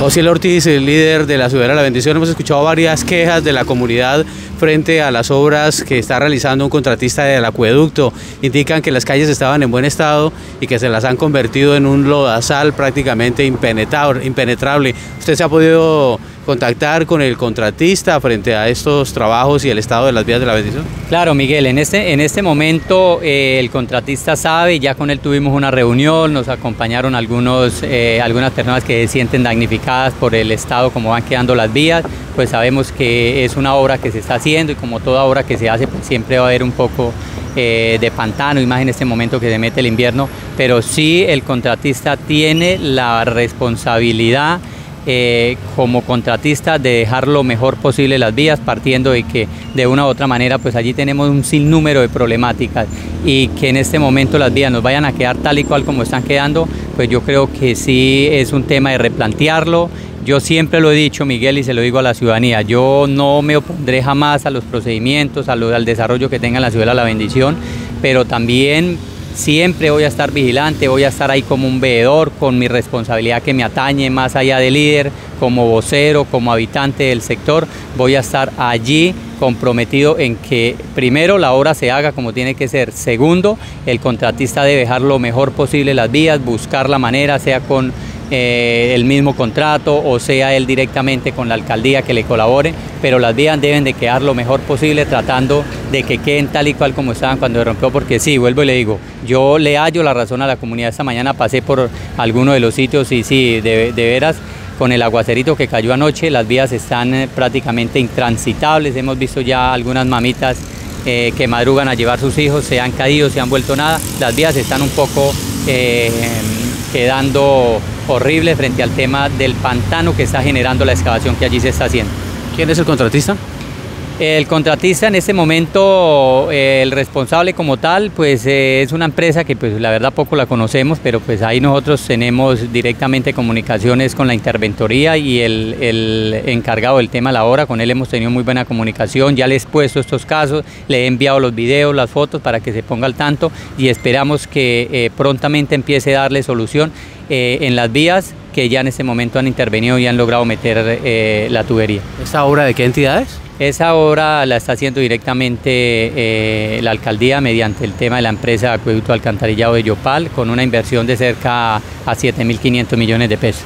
Osiel Ortiz, el líder de la Ciudad de la Bendición, hemos escuchado varias quejas de la comunidad frente a las obras que está realizando un contratista del acueducto. Indican que las calles estaban en buen estado y que se las han convertido en un lodazal prácticamente impenetrable. ¿Usted se ha podido contactar con el contratista frente a estos trabajos y el estado de las vías de la bendición? Claro, Miguel, en este, en este momento eh, el contratista sabe, ya con él tuvimos una reunión, nos acompañaron algunos, eh, algunas personas que se sienten damnificadas por el estado, como van quedando las vías, pues sabemos que es una obra que se está haciendo y como toda obra que se hace, pues siempre va a haber un poco eh, de pantano, y más en este momento que se mete el invierno, pero sí el contratista tiene la responsabilidad eh, como contratista de dejar lo mejor posible las vías, partiendo de que de una u otra manera pues allí tenemos un sinnúmero de problemáticas y que en este momento las vías nos vayan a quedar tal y cual como están quedando, pues yo creo que sí es un tema de replantearlo. Yo siempre lo he dicho, Miguel, y se lo digo a la ciudadanía, yo no me opondré jamás a los procedimientos, al desarrollo que tenga la ciudad de la bendición, pero también Siempre voy a estar vigilante, voy a estar ahí como un veedor, con mi responsabilidad que me atañe más allá de líder, como vocero, como habitante del sector. Voy a estar allí comprometido en que primero la obra se haga como tiene que ser. Segundo, el contratista debe dejar lo mejor posible las vías, buscar la manera, sea con eh, el mismo contrato o sea él directamente con la alcaldía que le colabore, pero las vías deben de quedar lo mejor posible tratando de que queden tal y cual como estaban cuando rompió, porque sí, vuelvo y le digo, yo le hallo la razón a la comunidad. Esta mañana pasé por alguno de los sitios y sí, de, veras con el aguacerito que cayó anoche, las vías están eh, prácticamente intransitables. Hemos visto ya algunas mamitas eh, que madrugan a llevar sus hijos, se han caído, se han vuelto nada. Las vías están un poco quedando horrible frente al tema del pantano que está generando la excavación que allí se está haciendo. ¿Quién es el contratista? El contratista en este momento, eh, el responsable como tal, pues eh, es una empresa que pues la verdad poco la conocemos, pero pues ahí nosotros tenemos directamente comunicaciones con la interventoría y el, el encargado del tema a la hora, con él hemos tenido muy buena comunicación, ya le he expuesto estos casos, le he enviado los videos, las fotos para que se ponga al tanto y esperamos que eh, prontamente empiece a darle solución en las vías que ya en este momento han intervenido y han logrado meter la tubería. ¿Esta obra de qué entidades? Esa obra la está haciendo directamente eh, la alcaldía mediante el tema de la empresa Acueducto Alcantarillado de Yopal con una inversión de cerca a 7.500 millones de pesos.